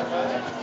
Amen.